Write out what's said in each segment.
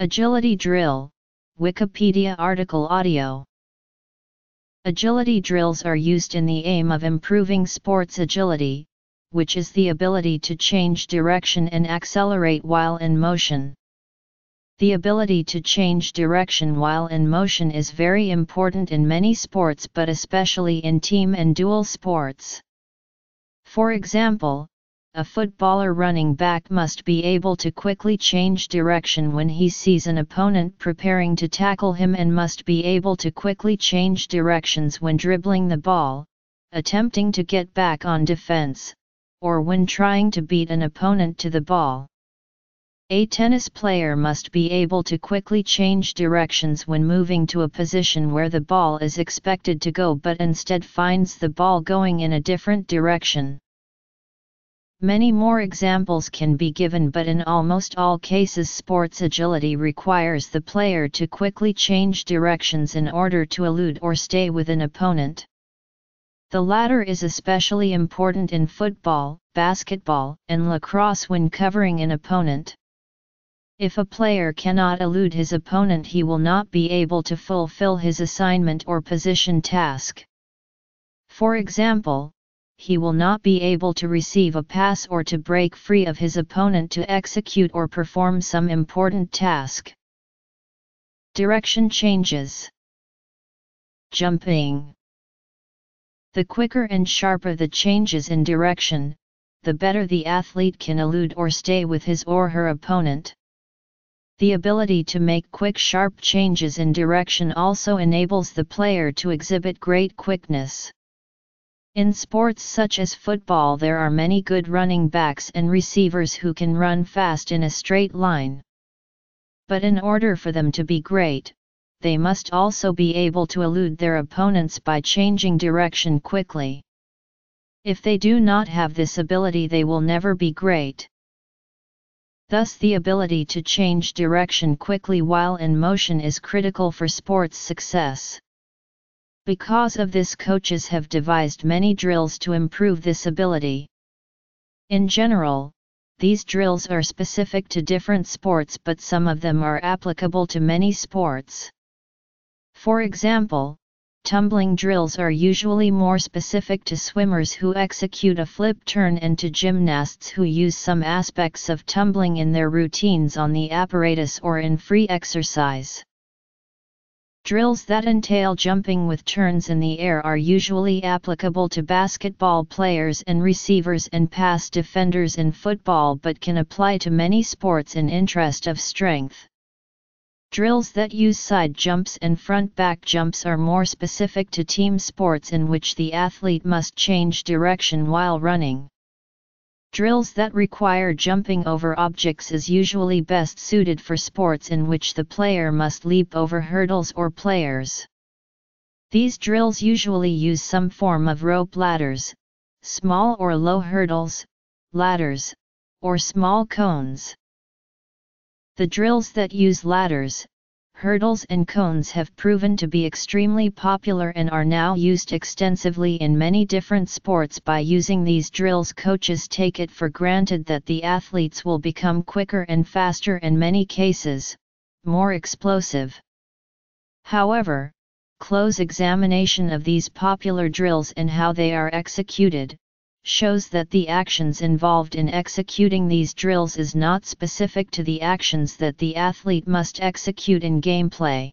Agility Drill, Wikipedia article audio. Agility drills are used in the aim of improving sports agility, which is the ability to change direction and accelerate while in motion. The ability to change direction while in motion is very important in many sports but especially in team and dual sports. For example, a footballer running back must be able to quickly change direction when he sees an opponent preparing to tackle him and must be able to quickly change directions when dribbling the ball, attempting to get back on defense, or when trying to beat an opponent to the ball. A tennis player must be able to quickly change directions when moving to a position where the ball is expected to go but instead finds the ball going in a different direction. Many more examples can be given but in almost all cases sports agility requires the player to quickly change directions in order to elude or stay with an opponent. The latter is especially important in football, basketball, and lacrosse when covering an opponent. If a player cannot elude his opponent he will not be able to fulfill his assignment or position task. For example, he will not be able to receive a pass or to break free of his opponent to execute or perform some important task. Direction changes. Jumping. The quicker and sharper the changes in direction, the better the athlete can elude or stay with his or her opponent. The ability to make quick sharp changes in direction also enables the player to exhibit great quickness. In sports such as football there are many good running backs and receivers who can run fast in a straight line. But in order for them to be great, they must also be able to elude their opponents by changing direction quickly. If they do not have this ability they will never be great. Thus the ability to change direction quickly while in motion is critical for sports success. Because of this coaches have devised many drills to improve this ability. In general, these drills are specific to different sports but some of them are applicable to many sports. For example, tumbling drills are usually more specific to swimmers who execute a flip turn and to gymnasts who use some aspects of tumbling in their routines on the apparatus or in free exercise. Drills that entail jumping with turns in the air are usually applicable to basketball players and receivers and pass defenders in football but can apply to many sports in interest of strength. Drills that use side jumps and front back jumps are more specific to team sports in which the athlete must change direction while running. Drills that require jumping over objects is usually best suited for sports in which the player must leap over hurdles or players. These drills usually use some form of rope ladders, small or low hurdles, ladders, or small cones. The drills that use ladders, hurdles and cones have proven to be extremely popular and are now used extensively in many different sports by using these drills coaches take it for granted that the athletes will become quicker and faster in many cases, more explosive. However, close examination of these popular drills and how they are executed, shows that the actions involved in executing these drills is not specific to the actions that the athlete must execute in gameplay.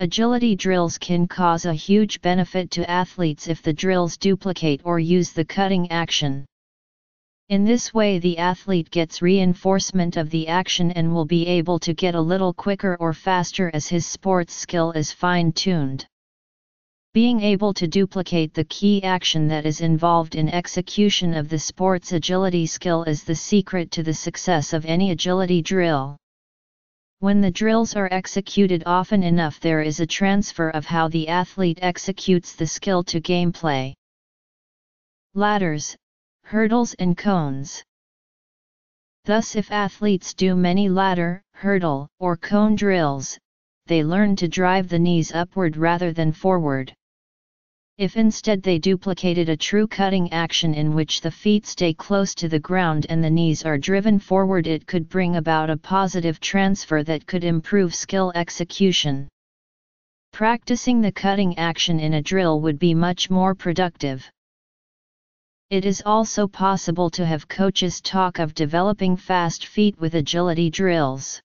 Agility drills can cause a huge benefit to athletes if the drills duplicate or use the cutting action. In this way the athlete gets reinforcement of the action and will be able to get a little quicker or faster as his sports skill is fine-tuned. Being able to duplicate the key action that is involved in execution of the sport's agility skill is the secret to the success of any agility drill. When the drills are executed often enough there is a transfer of how the athlete executes the skill to gameplay. Ladders, hurdles and cones. Thus if athletes do many ladder, hurdle, or cone drills, they learn to drive the knees upward rather than forward. If instead they duplicated a true cutting action in which the feet stay close to the ground and the knees are driven forward it could bring about a positive transfer that could improve skill execution. Practicing the cutting action in a drill would be much more productive. It is also possible to have coaches talk of developing fast feet with agility drills.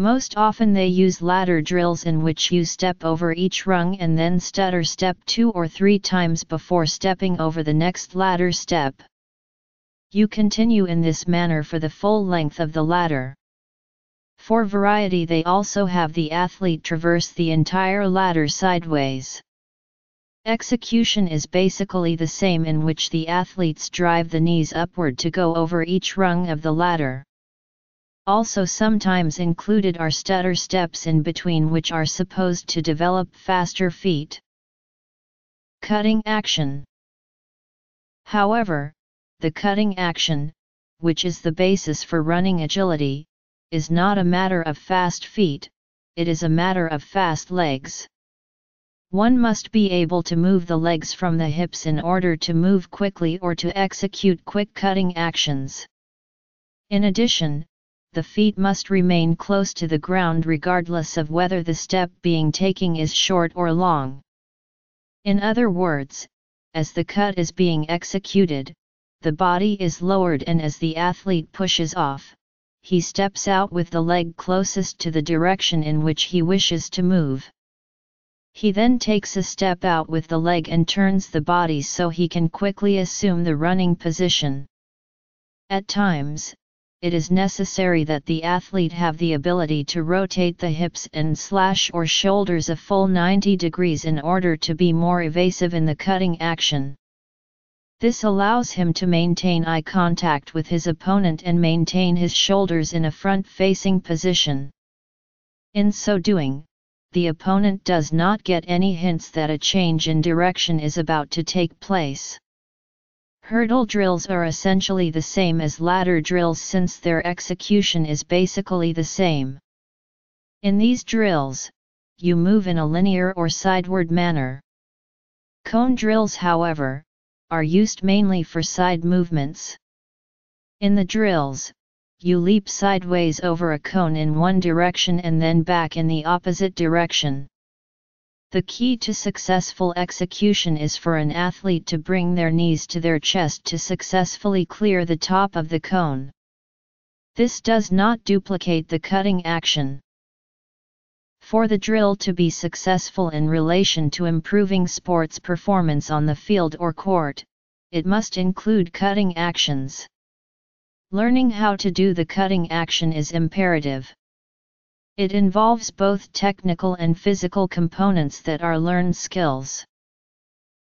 Most often they use ladder drills in which you step over each rung and then stutter step two or three times before stepping over the next ladder step. You continue in this manner for the full length of the ladder. For variety they also have the athlete traverse the entire ladder sideways. Execution is basically the same in which the athletes drive the knees upward to go over each rung of the ladder. Also sometimes included are stutter steps in between which are supposed to develop faster feet. Cutting action However, the cutting action, which is the basis for running agility, is not a matter of fast feet, it is a matter of fast legs. One must be able to move the legs from the hips in order to move quickly or to execute quick cutting actions. In addition, the feet must remain close to the ground regardless of whether the step being taken is short or long. In other words, as the cut is being executed, the body is lowered and as the athlete pushes off, he steps out with the leg closest to the direction in which he wishes to move. He then takes a step out with the leg and turns the body so he can quickly assume the running position. At times, it is necessary that the athlete have the ability to rotate the hips and slash or shoulders a full 90 degrees in order to be more evasive in the cutting action. This allows him to maintain eye contact with his opponent and maintain his shoulders in a front-facing position. In so doing, the opponent does not get any hints that a change in direction is about to take place. Hurdle drills are essentially the same as ladder drills since their execution is basically the same. In these drills, you move in a linear or sideward manner. Cone drills however, are used mainly for side movements. In the drills, you leap sideways over a cone in one direction and then back in the opposite direction. The key to successful execution is for an athlete to bring their knees to their chest to successfully clear the top of the cone. This does not duplicate the cutting action. For the drill to be successful in relation to improving sports performance on the field or court, it must include cutting actions. Learning how to do the cutting action is imperative. It involves both technical and physical components that are learned skills.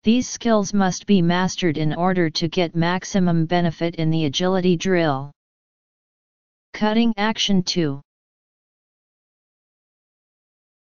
These skills must be mastered in order to get maximum benefit in the agility drill. Cutting Action 2